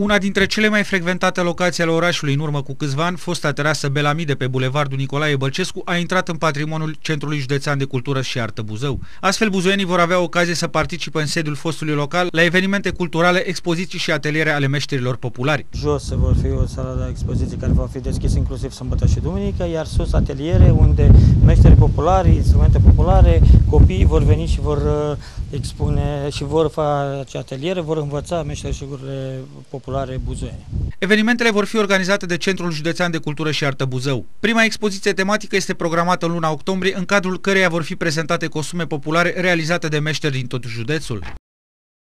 Una dintre cele mai frecventate locații ale orașului în urmă cu câțiva ani, fosta terasă Belamide pe Bulevardul Nicolae Bălcescu, a intrat în patrimoniul Centrului Județean de Cultură și Artă Buzău. Astfel, buzoienii vor avea ocazie să participe în sediul fostului local la evenimente culturale, expoziții și ateliere ale meșterilor populari. Jos vor fi o sală de expoziții care va fi deschisă inclusiv sâmbătă și duminică, iar sus ateliere unde meșteri populari, instrumente populare, copiii vor veni și vor uh, expune și vor face ateliere, vor învăța meșterșugurile populare buzoiene. Evenimentele vor fi organizate de Centrul Județean de Cultură și Artă Buzău. Prima expoziție tematică este programată în luna octombrie, în cadrul căreia vor fi prezentate costume populare realizate de meșteri din tot județul.